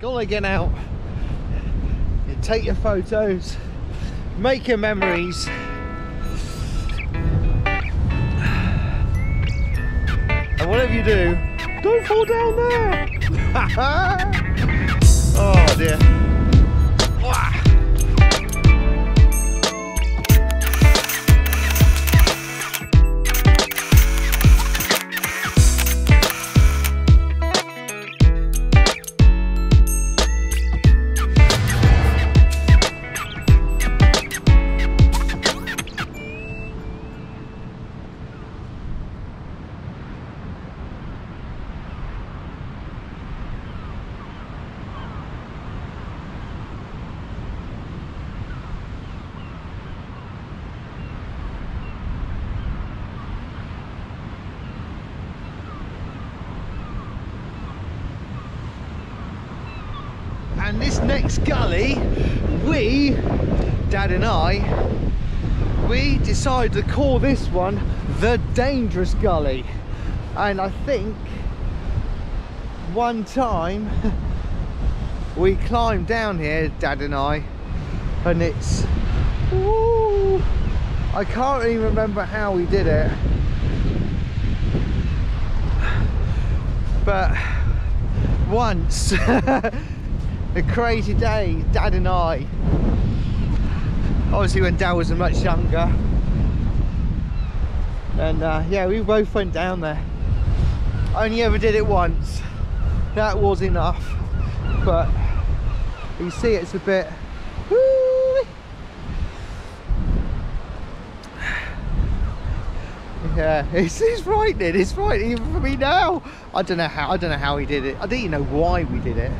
Get out. You take your photos, make your memories. And whatever you do, don't fall down there. oh dear. And this next gully, we, Dad and I, we decided to call this one the Dangerous Gully. And I think one time we climbed down here, Dad and I, and it's, ooh, I can't even remember how we did it. But once a crazy day dad and I. Obviously when dad was much younger. And uh, yeah we both went down there. Only ever did it once. That was enough. But you see it's a bit yeah it's, it's frightening. It's frightening even for me now. I don't know how I don't know how he did it. I don't even know why we did it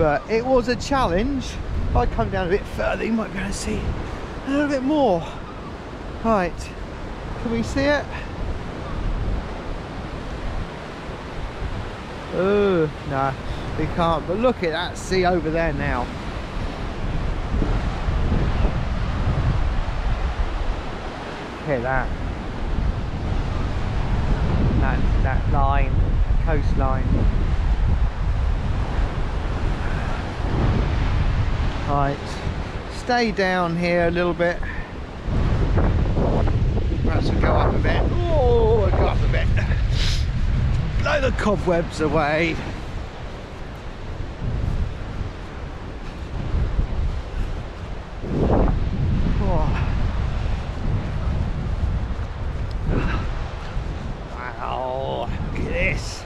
but it was a challenge. If I come down a bit further you might be able to see a little bit more. Right can we see it? Oh no we can't but look at that sea over there now. Look at that. That, that line coastline Right, stay down here a little bit. Perhaps we'll go up a bit. Oh, go up a bit. Blow the cobwebs away. Oh. Wow, look at this.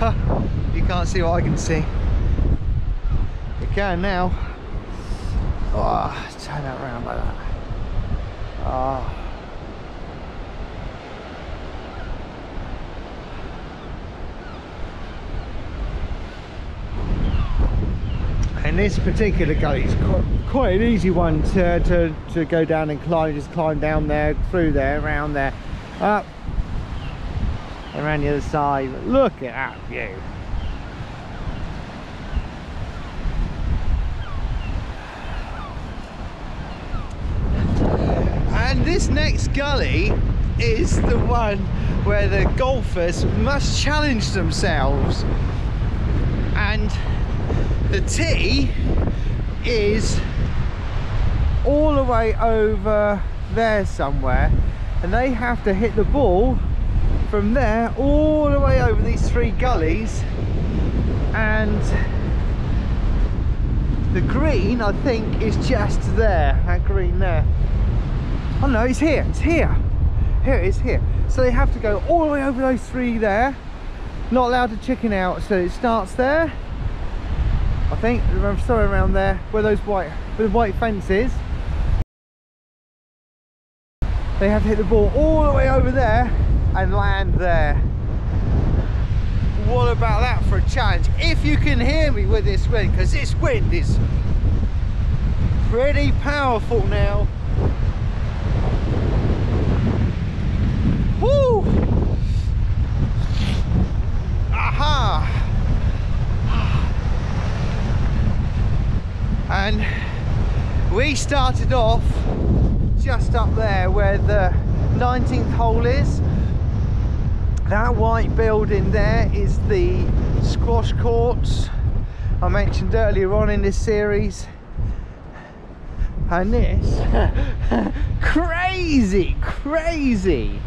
you can't see what I can see can now. Oh, turn that around like that. Oh. And this particular gully is quite, an easy one to, to, to go down and climb. Just climb down there, through there, around there, up, around the other side. Look at that view. And this next gully is the one where the golfers must challenge themselves. And the tee is all the way over there somewhere. And they have to hit the ball from there all the way over these three gullies. And the green, I think, is just there, that green there. Oh no, it's here, it's here. Here it is, here. So they have to go all the way over those three there. Not allowed to chicken out, so it starts there. I think, somewhere around there, where those white, where the white fence is. They have to hit the ball all the way over there and land there. What about that for a challenge? If you can hear me with this wind, because this wind is pretty powerful now. Woo! Aha! And we started off just up there where the 19th hole is. That white building there is the squash courts I mentioned earlier on in this series. And this, crazy, crazy.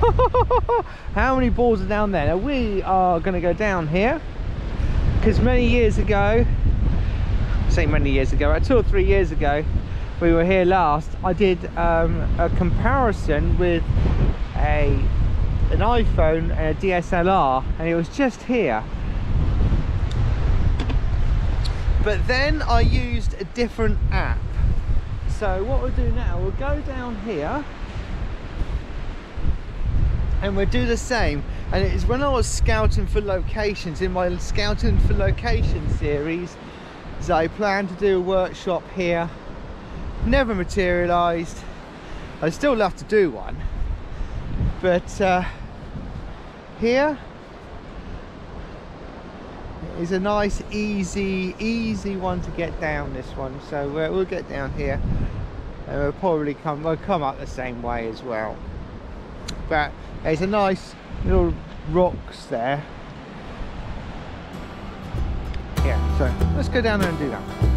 How many balls are down there? Now we are going to go down here because many years ago, say many years ago, about two or three years ago, we were here last. I did um, a comparison with a an iPhone and a DSLR, and it was just here. But then I used a different app. So what we'll do now we'll go down here and we'll do the same. And it is when I was scouting for locations in my scouting for location series so I planned to do a workshop here. Never materialized. I still love to do one. But uh, here is a nice easy easy one to get down this one. So uh, we'll get down here. And we'll probably come we'll come up the same way as well. But there's a nice little rocks there so let's go down there and do that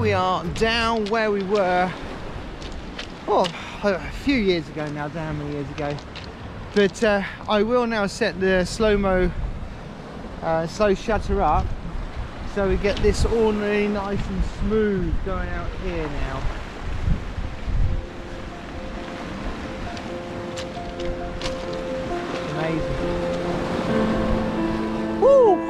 down where we were oh a few years ago now damn many years ago. But uh, I will now set the slow-mo uh, slow shutter up so we get this all really nice and smooth going out here now. Amazing. Woo!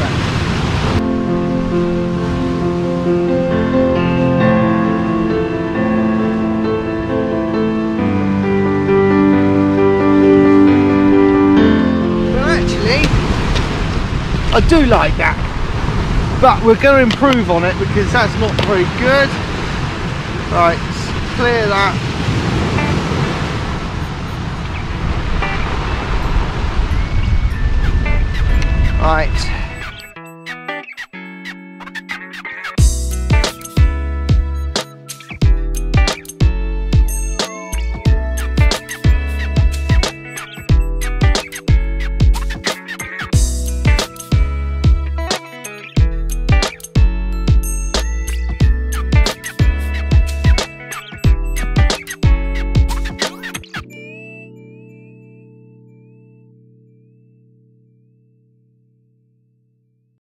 do like that. but we're going to improve on it because that's not very good. Right clear that. Right